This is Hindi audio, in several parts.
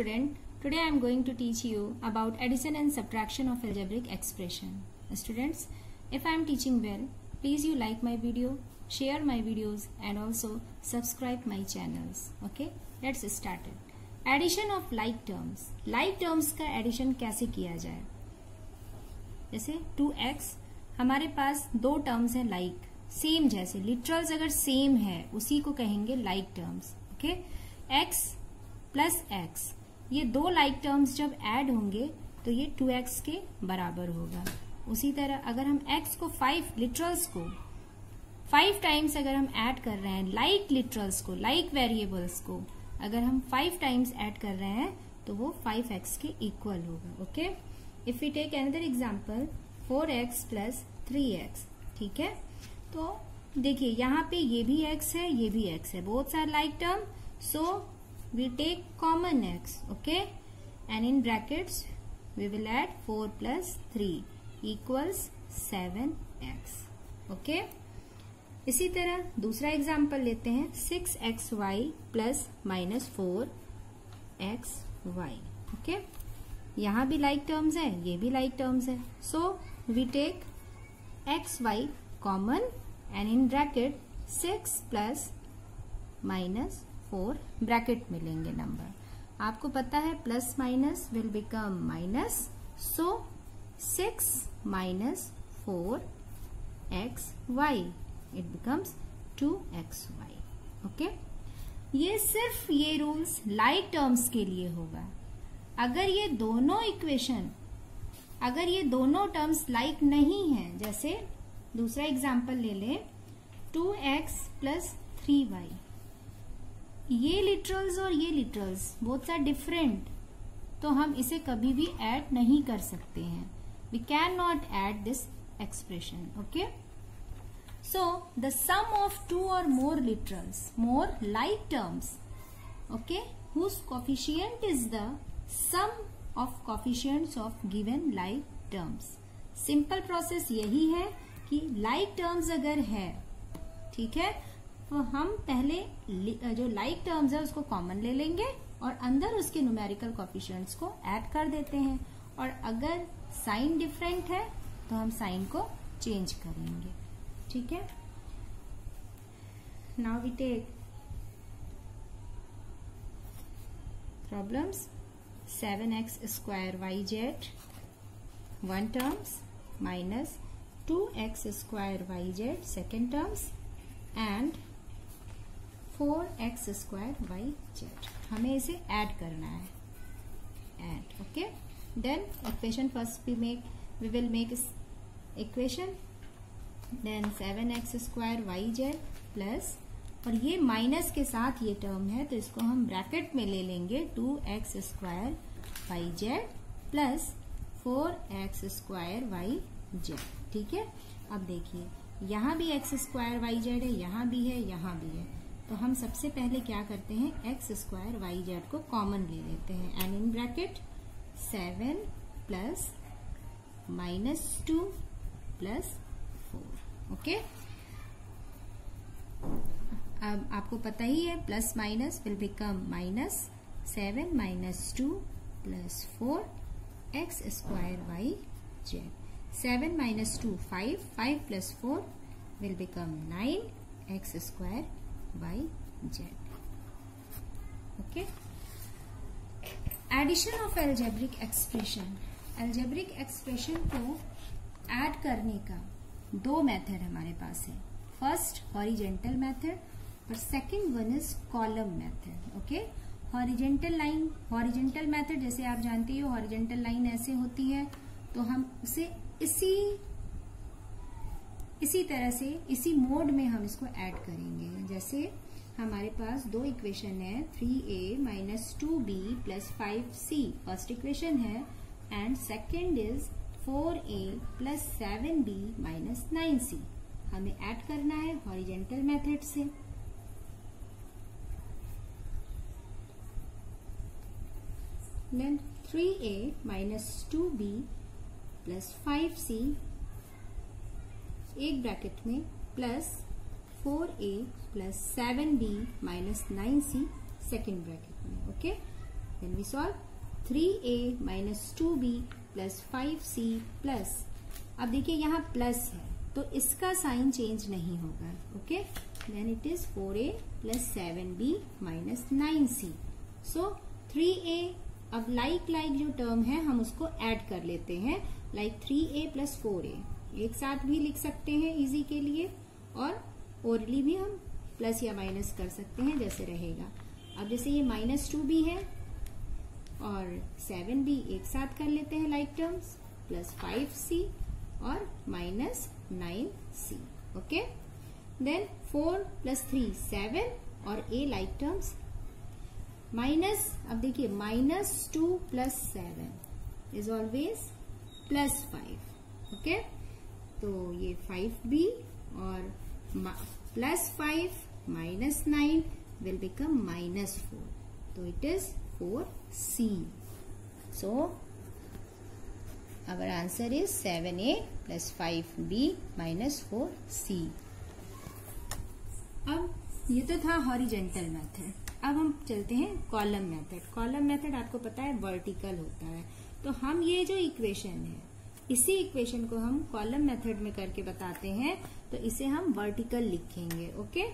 student, today I am going to teach you about addition and subtraction of algebraic expression. Students, if I am teaching well, please you like my video, share my videos and also subscribe my channels. Okay, let's start it. Addition of like terms. Like terms का addition कैसे किया जाए जैसे 2x हमारे पास दो टर्म्स हैं like सेम जैसे लिटरल्स अगर सेम है उसी को कहेंगे like terms okay x plus x ये दो लाइक like टर्म्स जब ऐड होंगे तो ये टू एक्स के बराबर होगा। उसी तरह अगर हम x को फाइव लिटरल्स को फाइव टाइम्स अगर हम ऐड कर रहे हैं लाइक like लिटरल्स को लाइक like वेरिएबल्स को, अगर हम फाइव टाइम्स ऐड कर रहे हैं तो वो फाइव एक्स के इक्वल होगा okay if you take another four x plus three ठीक है? तो देखिए, यहाँ पे ये भी x है, ये भी x है। बहुत सारे like term so we take common x, okay? And in brackets, we will add 4 plus 3 equals 7x okay? इसी तरह दूसरा एग्ज़ाम्पल लेते हैं six x y plus minus four x y okay यहाँ भी लाइक टर्म्स है, ये भी लाइक टर्म्स है। So we take x y common and in bracket six plus minus four bracket में लेंगे नंबर आपको पता है plus minus will become minus so six minus four x y it becomes two x y okay ये सिर्फ़ ये रूल्स लाइक टर्म्स के लिए होगा। अगर ये दोनों इक्वेशन अगर ये दोनों टर्म्स लाइक नहीं है, जैसे दूसरा एग्ज़ाम्पल ले लें two x plus three y ये लिटरल्स और ये लिटरल्स बोथ आर डिफरेंट तो हम इसे कभी भी ऐड नहीं कर सकते हैं. We can not add this expression okay so the sum of two or more literals more like terms okay whose coefficient is the sum of coefficients of given like terms simple process यही है कि लाइक like टर्म्स अगर है, ठीक है? तो हम पहले जो लाइक टर्म्स है, उसको कॉमन ले लेंगे और अंदर उसके न्यूमेरिकल कॉफिशियंट्स को ऐड कर देते हैं। और अगर साइन डिफरेंट है तो हम साइन को चेंज करेंगे। ठीक है? Now we take y z one terms minus two x square y z second terms and four x square y z. हमें इसे ऐड करना है। Add, okay? Then equation first we make we will make equation then seven x square y z plus और ये माइनस के साथ ये टर्म है तो इसको हम ब्रैकेट में ले लेंगे। Two x square y z plus four x square y z ठीक है? अब देखिए, यहाँ भी एक्स स्क्वायर वाई जेड है, यहाँ भी है, यहाँ भी है। तो हम सबसे पहले क्या करते हैं एक्स स्क्वायर वाई जेड को कॉमन ले लेते हैं and in bracket seven plus minus two plus four okay अब आपको पता ही है plus minus will become minus seven minus two plus four x square y z seven minus two five five plus four will become nine x square by z. Okay? Addition of algebraic expression algebraic expression को ऐड करने का दो मेथड हमारे पास है. फ़र्स्ट हॉरिजेंटल मेथड और second one is column method okay horizontal line horizontal method जैसे आप जानते हो हॉरिजेंटल लाइन ऐसे होती है तो हम उसे इसी इसी तरह से इसी मोड में हम इसको ऐड करेंगे। जैसे हमारे पास दो इक्वेशन है three a minus two b plus five c first equation है and second is four a plus seven b minus nine c हमें ऐड करना है हॉरिजेंटल मेथड से। Three a minus two b plus five c एक ब्रैकेट में plus four a plus seven b minus nine c second bracket में okay then we solve three a minus two b plus five c plus अब देखिए यहाँ प्लस है तो इसका साइन चेंज नहीं होगा okay then it is four a plus seven b minus nine c so three a अब लाइक like, लाइक like जो टर्म है हम उसको ऐड कर लेते हैं like three a plus four a एक साथ भी लिख सकते हैं इजी के लिए, और ओरली भी हम प्लस या माइनस कर सकते हैं जैसे रहेगा। अब जैसे ये माइनस टू भी है, और सेवन भी एक साथ कर लेते हैं like terms plus five c और minus nine c okay then four plus three seven और ए लाइक टर्म्स माइनस अब देखिए minus two plus seven is always plus five okay तो ये फाइव बी और plus five minus 9 will become minus 4. So it is 4C. So, our answer is 7A plus 5B minus 4C. अब ये तो था हॉरिजेंटल मेथड अब हम चलते हैं कॉलम मेथड कॉलम मेथड आपको पता है वर्टिकल होता है तो हम ये जो इक्वेशन है इसी इक्वेशन को हम कॉलम मेथड में करके बताते हैं तो इसे हम वर्टिकल लिखेंगे okay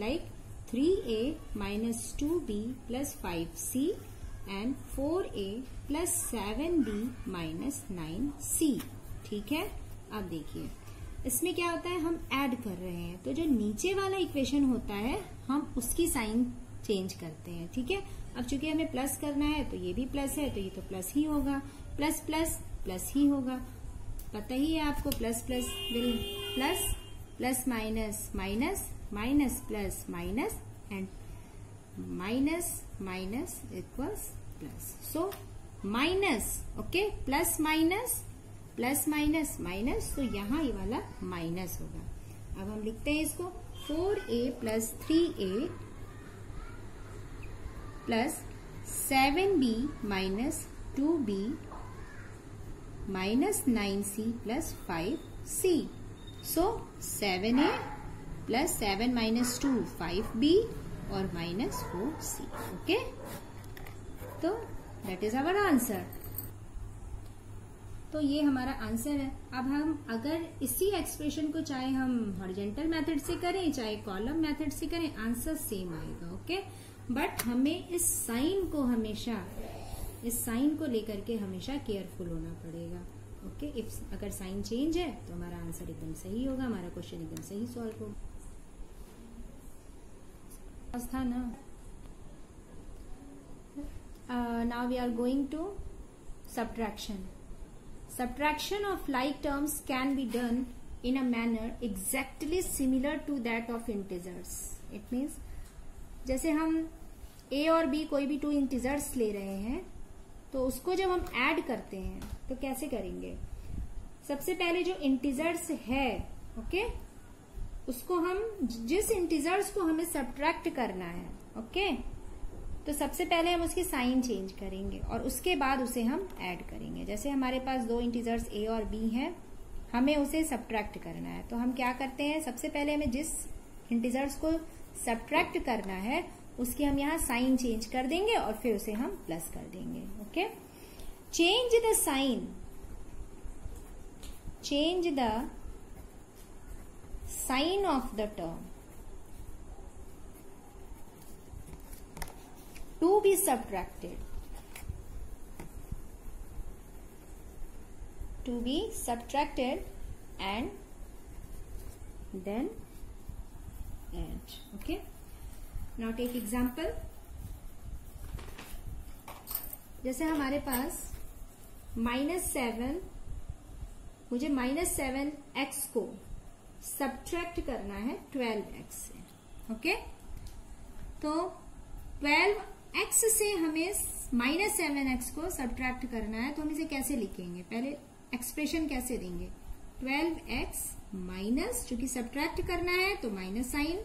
like three a minus two b plus five c and four a plus seven b minus nine c ठीक है? अब देखिए, इसमें क्या होता है? हम ऐड कर रहे हैं तो जो नीचे वाला इक्वेशन होता है, हम उसकी साइन चेंज करते हैं, ठीक है? अब चूँकि हमें प्लस करना है तो ये भी प्लस है तो ये तो प्लस ही होगा प्लस प्लस प्लस ही होगा। पता ही है आपको plus plus will plus plus minus minus minus plus minus and minus minus equals plus so minus okay plus minus plus minus minus तो यहाँ ये वाला माइनस होगा। अब हम लिखते हैं इसको। Four a plus three a plus seven b minus two b five c so seven a plus seven minus two five b और माइनस फोर सी ओके तो दैट इज़ अवर आंसर तो ये हमारा आंसर है। अब हम अगर इसी एक्सप्रेशन को चाहे हम हॉरिजेंटल मेथड से करें, चाहे कॉलम मेथड से करें आंसर सेम आएगा ओके बट हमें इस साइन को हमेशा इस साइन को लेकर के हमेशा केयरफुल होना पड़ेगा। ओके? इफ़ अगर साइन चेंज है तो हमारा आंसर एकदम सही होगा, हमारा क्वेश्चन एकदम सही सॉल्व होगा। था ना? Now we are going to subtraction subtraction of like terms can be done in a manner exactly similar to that of integers it means जैसे हम ए और बी कोई भी टू इंटीजर्स ले रहे हैं तो उसको जब हम ऐड करते हैं तो कैसे करेंगे? सबसे पहले जो इंटीजर्स है ओके? उसको हम जिस इंटीजर्स को हमें सब्ट्रैक्ट करना है ओके तो सबसे पहले हम उसकी साइन चेंज करेंगे और उसके बाद उसे हम ऐड करेंगे। जैसे हमारे पास दो इंटीजर्स ए और बी हैं, हमें उसे सब्ट्रैक्ट करना है। तो हम क्या करते हैं? सबसे पहले हमें जिस इंटीजर्स को सब्ट्रैक्ट करना है उसके हम यहाँ साइन चेंज कर देंगे और फिर उसे हम प्लस कर देंगे, okay? Change the sign. Change the sign of the term. To be subtracted. To be subtracted and then and okay? Now take example. जैसे हमारे पास माइनस सेवन मुझे माइनस सेवन एक्स को सब्ट्रैक्ट करना है ट्वेल्व एक्स से ओके तो ट्वेल्व एक्स से हमें माइनस सेवन एक्स को सब्ट्रैक्ट करना है तो हम इसे कैसे लिखेंगे? पहले एक्सप्रेशन कैसे देंगे? ट्वेल्व एक्स माइनस चूँकि सब्ट्रैक्ट करना है तो माइनस साइन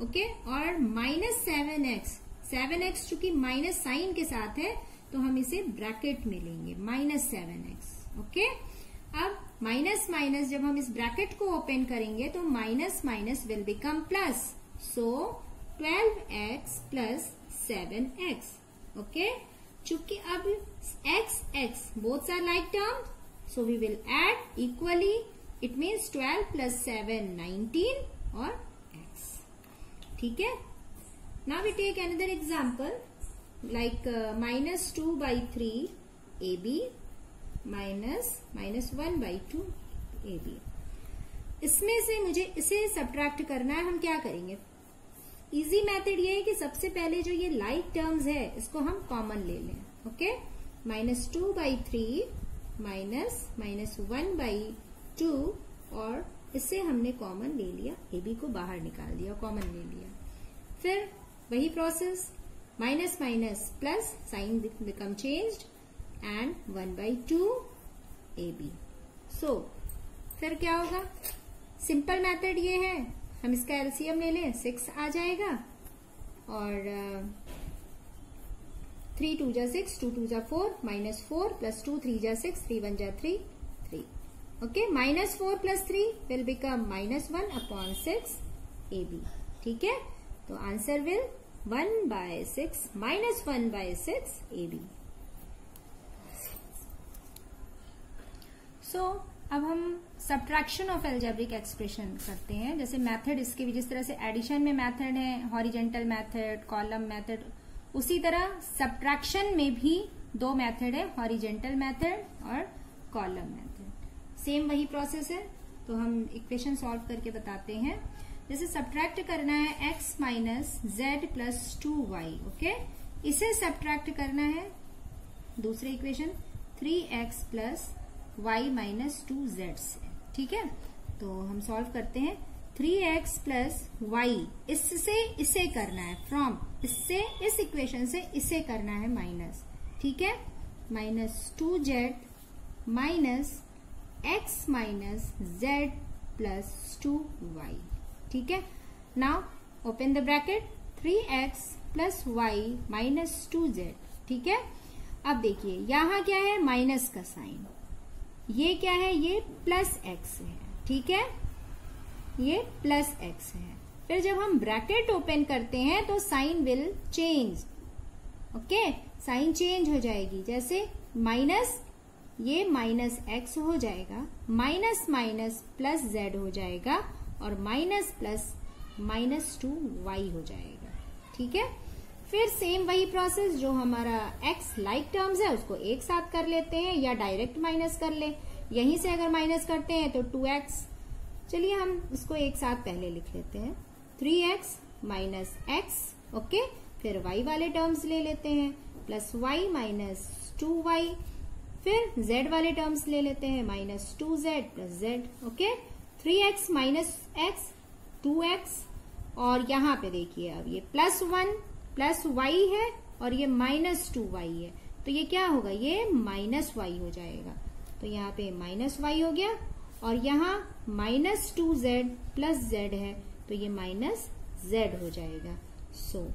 ओके और minus seven x seven x चूँकि माइनस साइन के साथ है तो हम इसे ब्रैकेट में लेंगे. माइनस सेवन एक्स ओके अब माइनस माइनस जब हम इस ब्रैकेट को ओपन करेंगे तो minus minus will become plus so twelve x plus seven x okay चूँकि अब x x both are like term so we will add equally it means 12 plus seven nineteen और ठीक है? We take another example like minus two by three a b minus minus one by two a b इसमें से मुझे इसे सब्ट्रैक्ट करना है, हम क्या करेंगे? इजी मेथड ये है कि सबसे पहले जो ये लाइक टर्म्स है, इसको हम कॉमन ले लें okay minus two by three minus minus one by two और इससे हमने कॉमन ले लिया ए बी को बाहर निकाल दिया कॉमन ले लिया। फिर वही process minus minus plus sign become changed and one by two a b so फिर क्या होगा? सिंपल मेथड ये है। हम इसका एलसीएम ले लें सिक्स आ जाएगा। और थ्री टू जा सिक्स टू टू जा four minus four plus two three जा सिक्स थ्री वन जा three okay minus four plus three will become minus one upon six a b ठीक है? तो answer will one by six minus one by six a b so अब हम सब्ट्रैक्शन ऑफ़ एल्जेब्रिक एक्सप्रेशन करते हैं। जैसे मेथड इसके भी जिस तरह से एडिशन में मेथड है हॉरिजेंटल मेथड कॉलम मेथड उसी तरह सब्ट्रैक्शन में भी दो मेथड है हॉरिजेंटल मेथड और कॉलम मेथड सेम वही प्रोसेस है तो हम इक्वेशन सॉल्व करके बताते हैं। जैसे सब्ट्रैक्ट करना है x minus z plus two y okay इसे सब्ट्रैक्ट करना है, दूसरे equation three x plus y minus two z से, ठीक है? तो हम सॉल्व करते हैं थ्री एक्स प्लस वाई इससे इसे करना है फ्रॉम इससे, इस इक्वेशन से इसे करना है माइनस ठीक है? Minus two z minus x minus z plus two y ठीक है? Now open the bracket three x plus y minus two z ठीक है? अब देखिए, यहाँ क्या है? माइनस का साइन ये क्या है? ये प्लस एक्स है. ठीक है? ये प्लस एक्स है. फिर जब हम ब्रैकेट ओपन करते हैं तो sign will change okay sign change हो जाएगी. जैसे माइनस ये माइनस एक्स हो जाएगा, माइनस माइनस प्लस जेड हो जाएगा और minus plus minus two y हो जाएगा। ठीक है? फिर सेम वही प्रोसेस जो हमारा x लाइक टर्म्स है, उसको एक साथ कर लेते हैं या डायरेक्ट माइनस कर ले। यहीं से अगर माइनस करते हैं तो 2x चलिए हम इसको एक साथ पहले लिख लेते हैं। 3x माइनस एक्स ओके फिर y वाले टर्म्स ले लेते हैं। Plus y minus two y फिर z वाले टर्म्स ले लेते हैं minus two z plus z okay three x minus x two x और यहाँ पे देखिए अब ये प्लस वन प्लस वाई है और ये माइनस टू वाई है। तो ये क्या होगा? ये माइनस वाई हो जाएगा। तो यहाँ पे माइनस वाई हो गया और यहाँ minus two z plus z है तो ये माइनस जेड हो जाएगा। So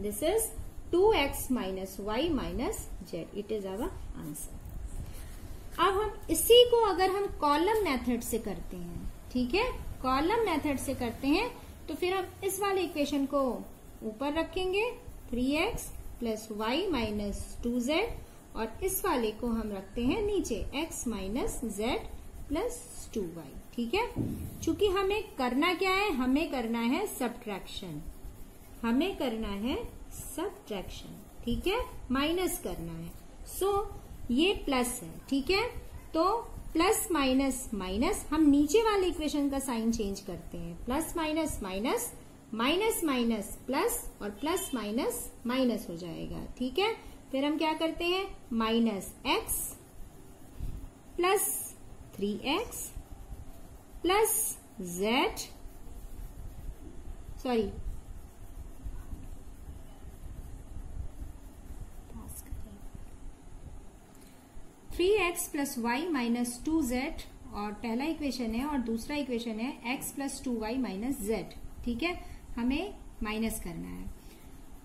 this is two x minus y minus z. It is our answer अब हम इसी को अगर हम कॉलम मेथड से करते हैं, ठीक है? कॉलम मेथड से करते हैं तो फिर हम इस वाले इक्वेशन को ऊपर रखेंगे, three x plus y minus two z, और इस वाले को हम रखते हैं नीचे, x minus z plus two y, ठीक है? चूँकि हमें करना क्या है? हमें करना है सब्ट्रैक्शन। हमें करना है सब्ट्रैक्शन ठीक है? माइनस करना है। सो so, ये प्लस है ठीक है? तो प्लस माइनस माइनस हम नीचे वाले इक्वेशन का साइन चेंज करते हैं। Plus minus minus minus minus plus और प्लस माइनस माइनस हो जाएगा ठीक है? फिर हम क्या करते हैं? Minus x plus three x plus z sorry three x plus y minus two z और पहला इक्वेशन है और दूसरा इक्वेशन है x plus two y minus z ठीक है? हमें माइनस करना है।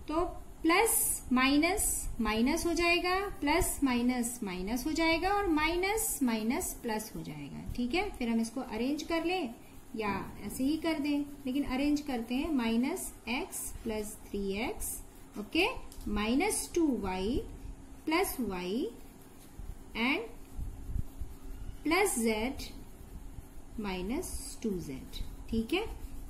तो प्लस माइनस माइनस हो जाएगा प्लस माइनस माइनस हो जाएगा और माइनस माइनस प्लस हो जाएगा। ठीक है? फिर हम इसको अरेंज कर लें या ऐसे ही कर दें। लेकिन अरेंज करते हैं minus x plus three x okay minus two y plus y and plus z minus 2z ठीक है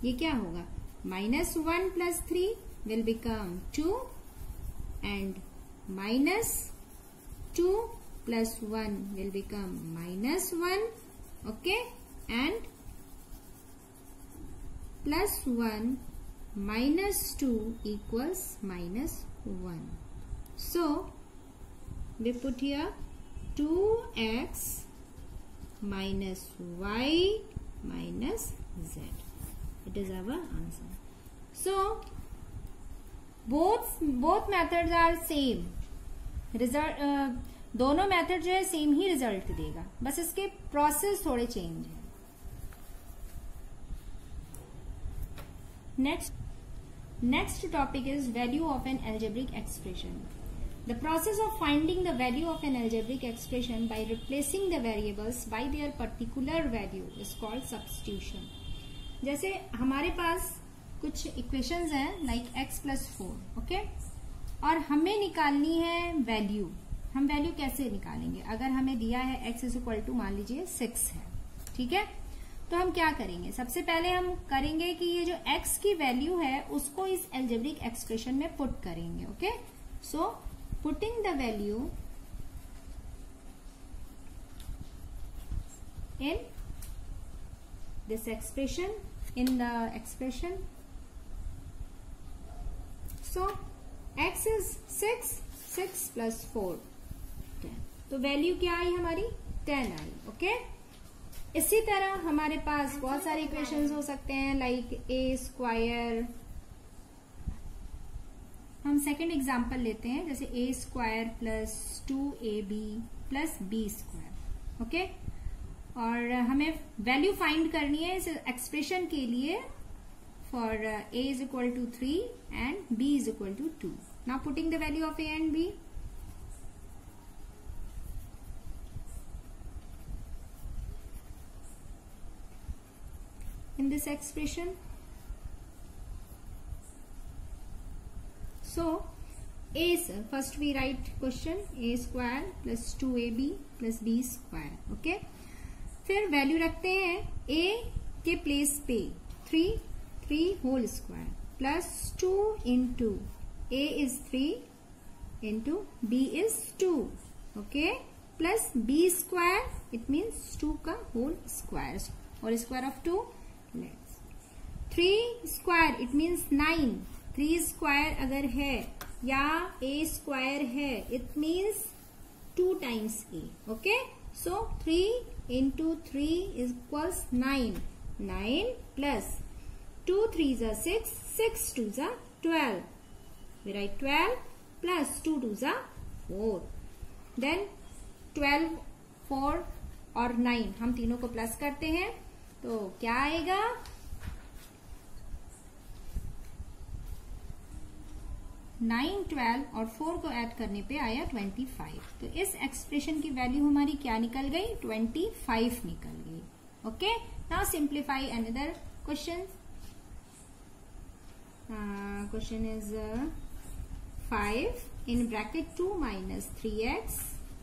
ये क्या होगा minus 1 plus 3 will become 2 and minus 2 plus 1 will become minus 1 okay and plus 1 minus 2 equals minus 1 so we 2x minus y minus z. It is our answer. So both both methods are same. Result uh, दोनों मेथड जो है सेम ही रिज़ल्ट देगा। बस इसके प्रोसेस थोड़े चेंज है। Next next topic is value of an algebraic expression the process of finding the value of an algebraic expression by replacing the variables by their particular value is called substitution जैसे हमारे पास कुछ इक्वेशंस हैं like x plus four okay और हमें निकालनी है वैल्यू हम वैल्यू कैसे निकालेंगे? अगर हमें दिया है एक्स इज़ इक्वल टू मान लीजिए सिक्स है, ठीक है? तो हम क्या करेंगे? सबसे पहले हम करेंगे कि ये जो एक्स की वैल्यू है, उसको इस एल्जेब्रिक एक्सप्रेशन में पुट करेंगे okay so putting the value in this expression, in the expression. So, x is 6 6 plus 4 10 तो वैल्यू क्या आई हमारी? 10 आई ओके इसी तरह हमारे पास बहुत सारे इक्वेशंस हो सकते हैं लाइक ए स्क्वायर हम सेकेंड एग्ज़ाम्पल लेते हैं, जैसे a square plus two a b plus b square okay और हमें वैल्यू फाइंड करनी है इस एक्सप्रेशन के लिए for a is equal to three and b is equal to two now putting the value of a and b in this expression so, a first we write question, a square plus 2ab plus b square, okay? फिर वैल्यू रखते हैं ए के प्लेस पे three three whole square plus two into a is three into b is two okay plus b square it means two का होल स्क्वायर और square of two three square it means nine three square अगर है या ए स्क्वायर है it means two times a okay so three into 3 is equals 9. 9 plus 2 3s are 6, 6 2s are 12. We write 12 plus 2 2s are 4. Then 12, 4 और 9 हम तीनों को प्लस करते हैं तो क्या आएगा नाइन ट्वेल्व और फोर को ऐड करने पे आया ट्वेंटी फाइव तो इस एक्सप्रेशन की वैल्यू हमारी क्या निकल गई? ट्वेंटी फाइव निकल गई. Okay now simplify another question question is five in bracket two minus three x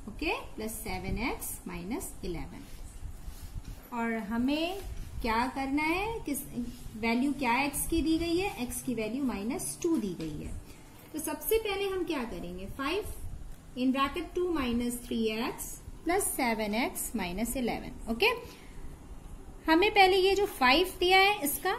okay plus seven x minus eleven और हमें क्या करना है? किस वैल्यू क्या एक्स की दी गई है? एक्स की वैल्यू माइनस टू दी गई है. तो सबसे पहले हम क्या करेंगे? Five in bracket two minus three x plus seven x minus eleven okay हमें पहले ये जो फाइव दिया है, इसका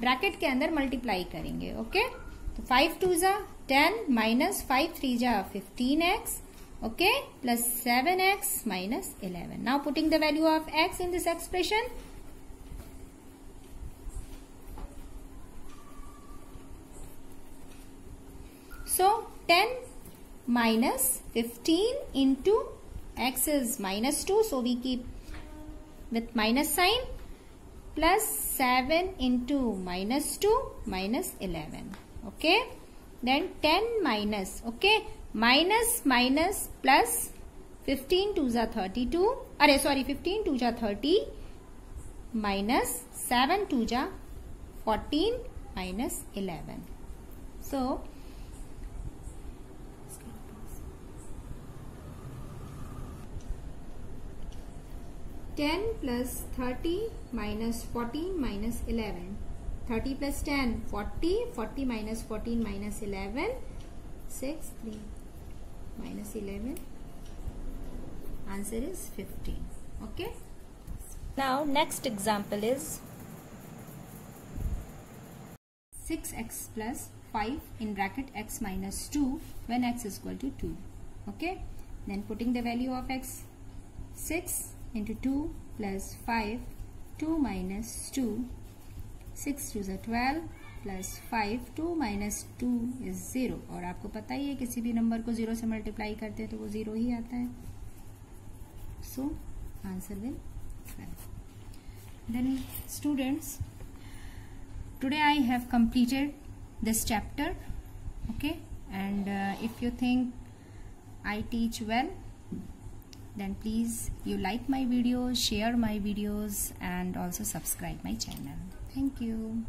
ब्रैकेट के अंदर मल्टीप्लाई करेंगे ओके तो फाइव टू जा टेन माइनस फाइव थ्री जा fifteen x okay plus seven x minus eleven now putting the value of x in this minus 15 into x is minus 2. So we keep with minus sign plus 7 into minus 2 minus 11. Okay. Then 10 minus. Okay. Minus minus plus 15 to the 32. Are sorry 15 to the 30 minus 7 to the 14 minus 11. So 10 plus 30 minus 14 minus 11. 30 plus 10, 40. 40 minus 14 minus 11. 6, 3 minus 11. Answer is 15. Okay. Now next example is 6x plus 5 in bracket x minus 2 when x is equal to 2. Okay. Then putting the value of x 6 into 2 plus 5 2 minus 2 6 to the 12 plus 5 2 minus two is zero और आपको पता ही है किसी भी नंबर को ज़ीरो से मल्टीप्लाई करते हैं तो वो ज़ीरो ही आता है so answer will then students today i have completed this chapter okay and uh, if you think i teach well then please you like my videos share my videos and also subscribe my channel. Thank you.